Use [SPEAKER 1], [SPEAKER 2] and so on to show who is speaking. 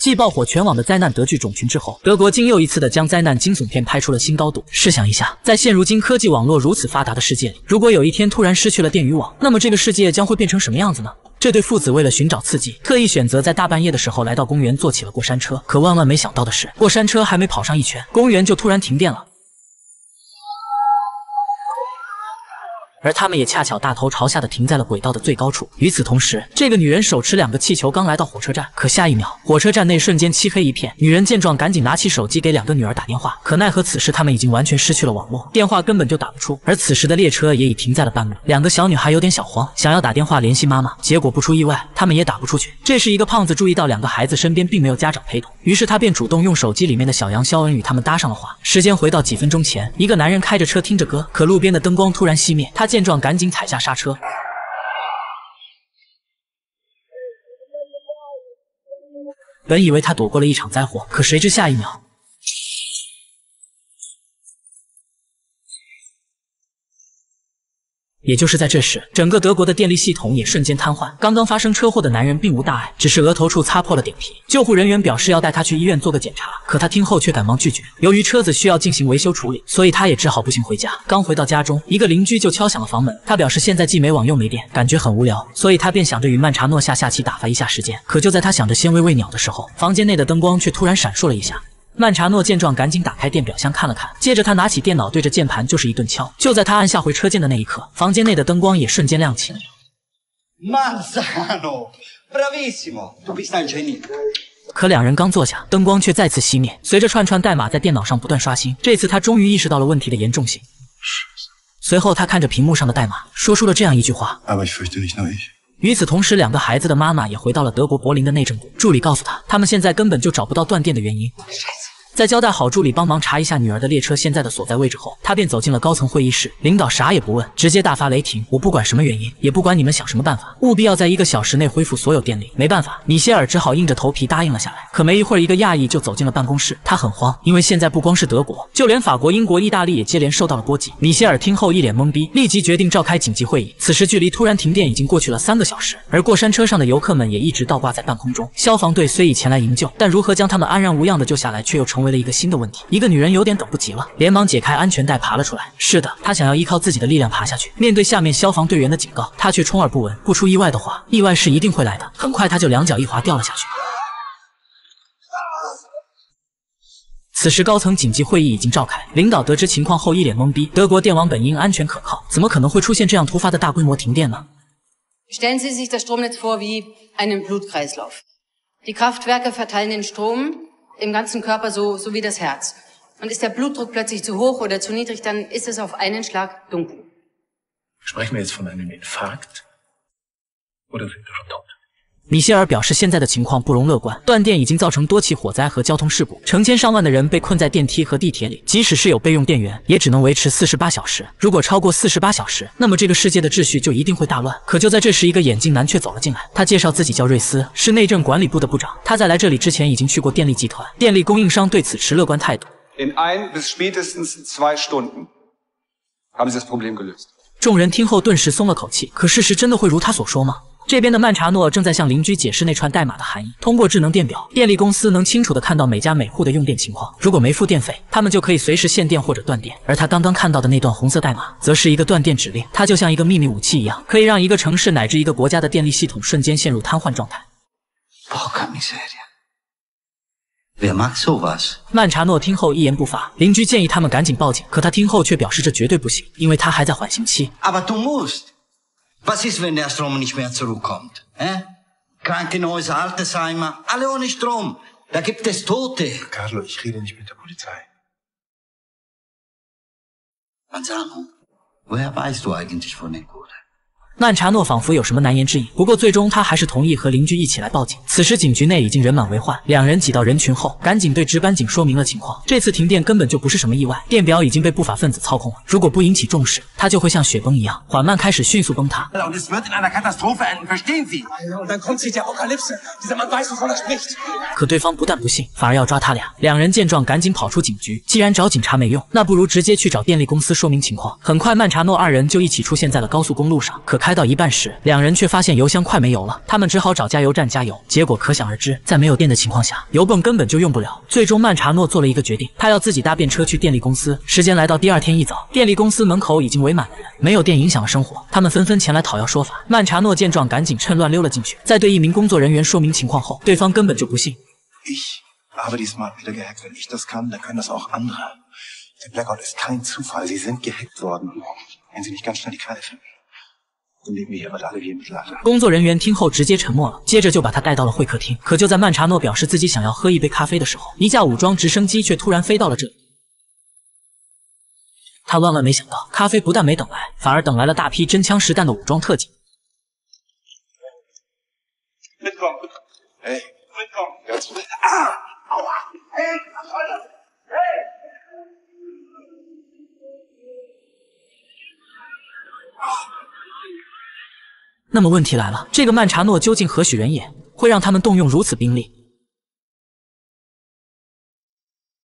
[SPEAKER 1] 继爆火全网的灾难德剧种群之后，德国竟又一次的将灾难惊悚片拍出了新高度。试想一下，在现如今科技网络如此发达的世界里，如果有一天突然失去了电鱼网，那么这个世界将会变成什么样子呢？这对父子为了寻找刺激，特意选择在大半夜的时候来到公园坐起了过山车。可万万没想到的是，过山车还没跑上一圈，公园就突然停电了。而他们也恰巧大头朝下的停在了轨道的最高处。与此同时，这个女人手持两个气球刚来到火车站，可下一秒，火车站内瞬间漆黑一片。女人见状，赶紧拿起手机给两个女儿打电话，可奈何此时他们已经完全失去了网络，电话根本就打不出。而此时的列车也已停在了半路，两个小女孩有点小慌，想要打电话联系妈妈，结果不出意外，他们也打不出去。这时，一个胖子注意到两个孩子身边并没有家长陪同，于是他便主动用手机里面的小杨肖恩与他们搭上了话。时间回到几分钟前，一个男人开着车听着歌，可路边的灯光突然熄灭，他见状赶紧踩。下刹车，本以为他躲过了一场灾祸，可谁知下一秒。也就是在这时，整个德国的电力系统也瞬间瘫痪。刚刚发生车祸的男人并无大碍，只是额头处擦破了点皮。救护人员表示要带他去医院做个检查，可他听后却赶忙拒绝。由于车子需要进行维修处理，所以他也只好步行回家。刚回到家中，一个邻居就敲响了房门。他表示现在既没网又没电，感觉很无聊，所以他便想着与曼查诺下下棋打发一下时间。可就在他想着先喂喂鸟的时候，房间内的灯光却突然闪烁了一下。曼查诺见状，赶紧打开电表箱看了看，接着他拿起电脑对着键盘就是一顿敲。就在他按下回车键的那一刻，房间内的灯光也瞬间亮起。可两人刚坐下，灯光却再次熄灭，随着串串代码在电脑上不断刷新。这次他终于意识到了问题的严重性。随后他看着屏幕上的代码，说出了这样一句话。与此同时，两个孩子的妈妈也回到了德国柏林的内政部。助理告诉他，他们现在根本就找不到断电的原因。在交代好助理帮忙查一下女儿的列车现在的所在位置后，他便走进了高层会议室。领导啥也不问，直接大发雷霆：“我不管什么原因，也不管你们想什么办法，务必要在一个小时内恢复所有电力。”没办法，米歇尔只好硬着头皮答应了下来。可没一会儿，一个亚裔就走进了办公室，他很慌，因为现在不光是德国，就连法国、英国、意大利也接连受到了波及。米歇尔听后一脸懵逼，立即决定召开紧急会议。此时距离突然停电已经过去了三个小时，而过山车上的游客们也一直倒挂在半空中。消防队虽已前来营救，但如何将他们安然无恙的救下来，却又成成为了一个新的问题。一个女人有点等不及了，连忙解开安全带爬了出来。是的，她想要依靠自己的力量爬下去。面对下面消防队员的警告，她却充耳不闻。不出意外的话，意外是一定会来的。很快，她就两脚一滑掉了下去。此时，高层紧急会议已经召开，领导得知情况后一脸懵逼。德国电网本应安全可靠，怎么可能会出现这样突发的大规模停电呢
[SPEAKER 2] ？Stellen Sie sich das Stromnetz vor wie einen Blutkreislauf. Die Kraftwerke verteilen den Strom. Im ganzen Körper so, so wie das Herz. Und ist der Blutdruck plötzlich zu hoch oder zu niedrig, dann ist es auf einen Schlag dunkel.
[SPEAKER 3] Sprechen wir jetzt von einem Infarkt oder sind wir schon tot?
[SPEAKER 1] 米歇尔表示，现在的情况不容乐观，断电已经造成多起火灾和交通事故，成千上万的人被困在电梯和地铁里，即使是有备用电源，也只能维持四十八小时。如果超过四十八小时，那么这个世界的秩序就一定会大乱。可就在这时，一个眼镜男却走了进来，他介绍自己叫瑞斯，是内政管理部的部长。他在来这里之前已经去过电力集团，电力供应商对此持乐观态度。众人听后顿时松了口气。可事实真的会如他所说吗？这边的曼查诺正在向邻居解释那串代码的含义。通过智能电表，电力公司能清楚的看到每家每户的用电情况。如果没付电费，他们就可以随时限电或者断电。而他刚刚看到的那段红色代码，则是一个断电指令，它就像一个秘密武器一样，可以让一个城市乃至一个国家的电力系统瞬间陷入瘫痪状态。曼查诺听后一言不发，邻居建议他们赶紧报警，可他听后却表示这绝对不行，因为他还在缓刑期。
[SPEAKER 4] Was ist, wenn der Strom nicht mehr zurückkommt? Hä? Krankenhäuser, Altersheimer, alle ohne Strom. Da gibt es Tote.
[SPEAKER 3] Carlo, ich rede nicht mit der Polizei.
[SPEAKER 4] Manzano, woher weißt du eigentlich von den Guten?
[SPEAKER 1] 曼查诺仿佛有什么难言之隐，不过最终他还是同意和邻居一起来报警。此时警局内已经人满为患，两人挤到人群后，赶紧对值班警说明了情况。这次停电根本就不是什么意外，电表已经被不法分子操控了。如果不引起重视，他就会像雪崩一样缓慢开始迅速崩塌。可对方不但不信，反而要抓他俩。两人见状，赶紧跑出警局。既然找警察没用，那不如直接去找电力公司说明情况。很快，曼查诺二人就一起出现在了高速公路上。可开到一半时，两人却发现油箱快没油了，他们只好找加油站加油。结果可想而知，在没有电的情况下，油泵根本就用不了。最终，曼查诺做了一个决定，他要自己搭便车去电力公司。时间来到第二天一早，电力公司门口已经围满了人，没有电影响了生活，他们纷纷前来讨要说法。曼查诺见状，赶紧趁乱溜了进去，在对一名工作人员说明情况后，对方根本就不信。工作人员听后直接沉默了，接着就把他带到了会客厅。可就在曼查诺表示自己想要喝一杯咖啡的时候，一架武装直升机却突然飞到了这里。他万万没想到，咖啡不但没等来，反而等来了大批真枪实弹的武装特警。那么问题来了，这个曼查诺究竟何许人也，会让他们动用如此兵力？